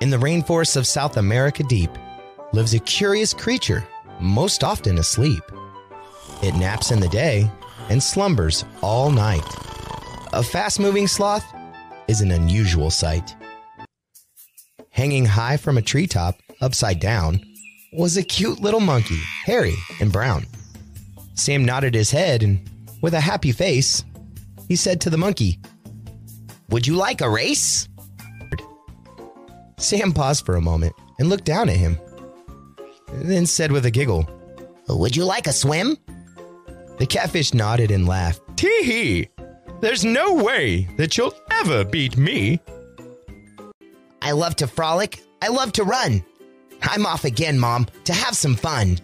In the rainforests of South America deep lives a curious creature, most often asleep. It naps in the day and slumbers all night. A fast moving sloth is an unusual sight. Hanging high from a treetop, upside down, was a cute little monkey, hairy and brown. Sam nodded his head and, with a happy face, he said to the monkey, Would you like a race? Sam paused for a moment and looked down at him, then said with a giggle, Would you like a swim? The catfish nodded and laughed. Tee hee! There's no way that you'll ever beat me. I love to frolic. I love to run. I'm off again, Mom, to have some fun.